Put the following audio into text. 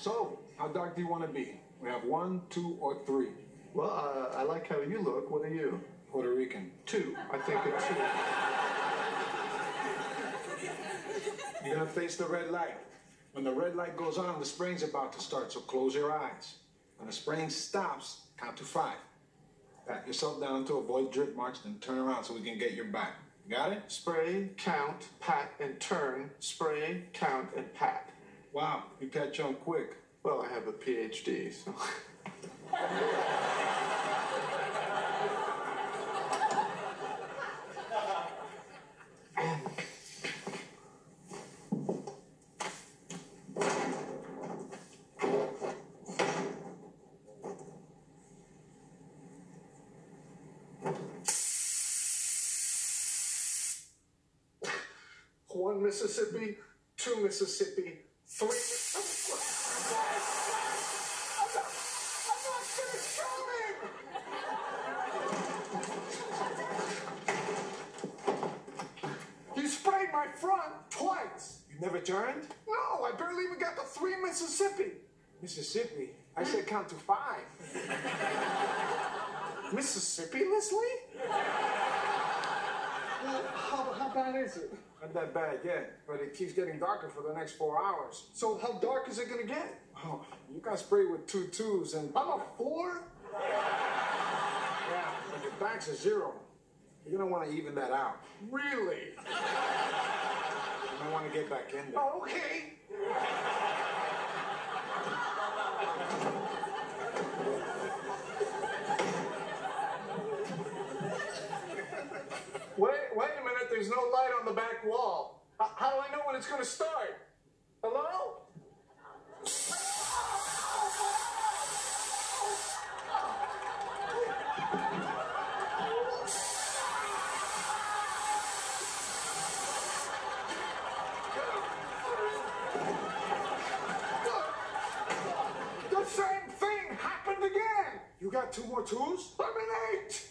So, how dark do you want to be? We have one, two, or three. Well, uh, I like how you look. What are you? Puerto Rican. Two. I think a two. You're gonna face the red light. When the red light goes on, the spraying's about to start, so close your eyes. When the spraying stops, count to five. Pat yourself down to avoid drip marks, then turn around so we can get your back. Got it? Spray, count, pat, and turn. Spray, count, and pat. Wow, you catch on quick. Well, I have a PhD, so. One Mississippi, two Mississippi, three. I'm not, I'm not finished counting. You sprayed my front twice. You never turned? No, I barely even got to three Mississippi. Mississippi. I said count to five. Mississippi, Leslie? How, how bad is it? Not that bad yet, but it keeps getting darker for the next four hours. So how dark is it gonna get? Oh, you got sprayed with two twos and I'm a four? yeah, but your back's a zero. You're gonna want to even that out. Really? You might want to get back in there. Oh, okay. Wait, wait a minute. There's no light on the back wall. How do I know when it's going to start? Hello? The same thing happened again. You got two more twos? I'm an eight.